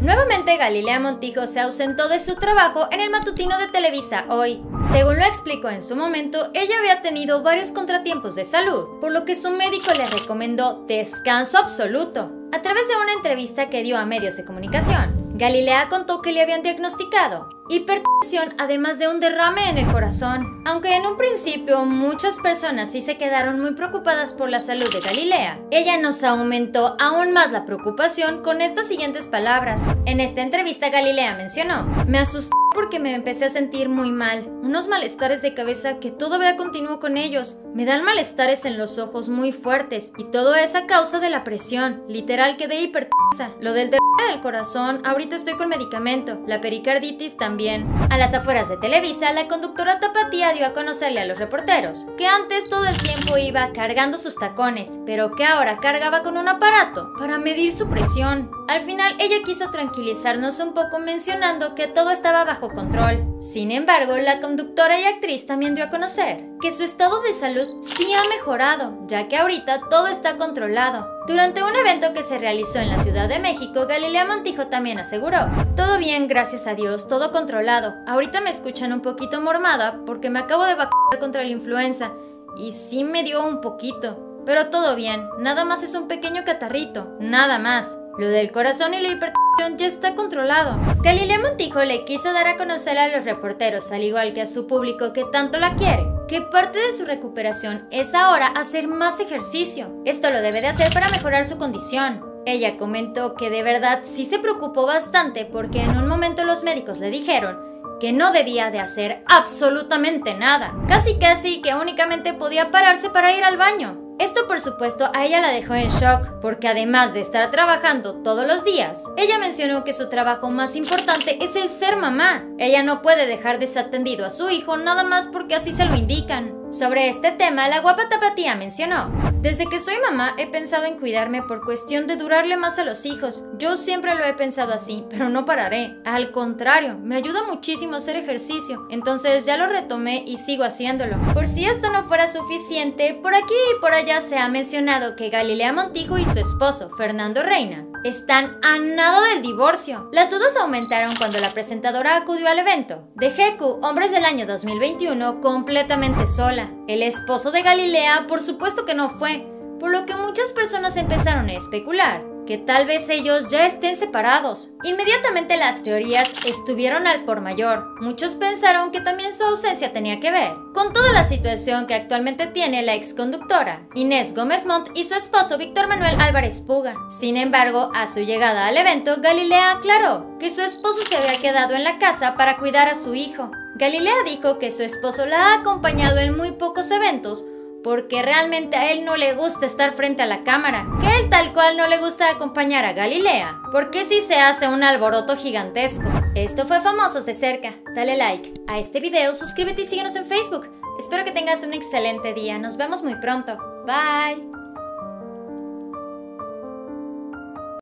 Nuevamente Galilea Montijo se ausentó de su trabajo en el matutino de Televisa hoy. Según lo explicó en su momento, ella había tenido varios contratiempos de salud, por lo que su médico le recomendó descanso absoluto. A través de una entrevista que dio a medios de comunicación, Galilea contó que le habían diagnosticado hipertensión además de un derrame en el corazón. Aunque en un principio muchas personas sí se quedaron muy preocupadas por la salud de Galilea, ella nos aumentó aún más la preocupación con estas siguientes palabras. En esta entrevista Galilea mencionó, me asusté porque me empecé a sentir muy mal, unos malestares de cabeza que todavía continúo con ellos, me dan malestares en los ojos muy fuertes y todo es a causa de la presión, literal que de hipertensa, lo del del corazón, ahorita estoy con medicamento, la pericarditis también. A las afueras de Televisa, la conductora Tapatía dio a conocerle a los reporteros que antes todo el tiempo iba cargando sus tacones, pero que ahora cargaba con un aparato para medir su presión. Al final ella quiso tranquilizarnos un poco mencionando que todo estaba bajo control. Sin embargo, la conductora y actriz también dio a conocer que su estado de salud sí ha mejorado, ya que ahorita todo está controlado. Durante un evento que se realizó en la Ciudad de México, Galilea Montijo también aseguró, todo bien, gracias a Dios, todo controlado. Ahorita me escuchan un poquito mormada porque me acabo de vacunar contra la influenza y sí me dio un poquito, pero todo bien, nada más es un pequeño catarrito, nada más. Lo del corazón y la hipertensión ya está controlado. Galilea Montijo le quiso dar a conocer a los reporteros, al igual que a su público que tanto la quiere, que parte de su recuperación es ahora hacer más ejercicio. Esto lo debe de hacer para mejorar su condición. Ella comentó que de verdad sí se preocupó bastante porque en un momento los médicos le dijeron que no debía de hacer absolutamente nada, casi casi que únicamente podía pararse para ir al baño. Esto por supuesto a ella la dejó en shock, porque además de estar trabajando todos los días, ella mencionó que su trabajo más importante es el ser mamá. Ella no puede dejar desatendido a su hijo nada más porque así se lo indican. Sobre este tema, la guapa tapatía mencionó, desde que soy mamá he pensado en cuidarme por cuestión de durarle más a los hijos. Yo siempre lo he pensado así, pero no pararé. Al contrario, me ayuda muchísimo hacer ejercicio, entonces ya lo retomé y sigo haciéndolo. Por si esto no fuera suficiente, por aquí y por allá se ha mencionado que Galilea Montijo y su esposo, Fernando Reina, están a nada del divorcio. Las dudas aumentaron cuando la presentadora acudió al evento de Heku Hombres del año 2021 completamente sola. El esposo de Galilea por supuesto que no fue, por lo que muchas personas empezaron a especular que tal vez ellos ya estén separados. Inmediatamente las teorías estuvieron al por mayor. Muchos pensaron que también su ausencia tenía que ver con toda la situación que actualmente tiene la exconductora Inés Gómez Montt y su esposo Víctor Manuel Álvarez Puga. Sin embargo, a su llegada al evento, Galilea aclaró que su esposo se había quedado en la casa para cuidar a su hijo. Galilea dijo que su esposo la ha acompañado en muy pocos eventos porque realmente a él no le gusta estar frente a la cámara, que él tal cual no le gusta acompañar a Galilea, porque si se hace un alboroto gigantesco. Esto fue Famosos de cerca, dale like a este video, suscríbete y síguenos en Facebook. Espero que tengas un excelente día, nos vemos muy pronto, bye.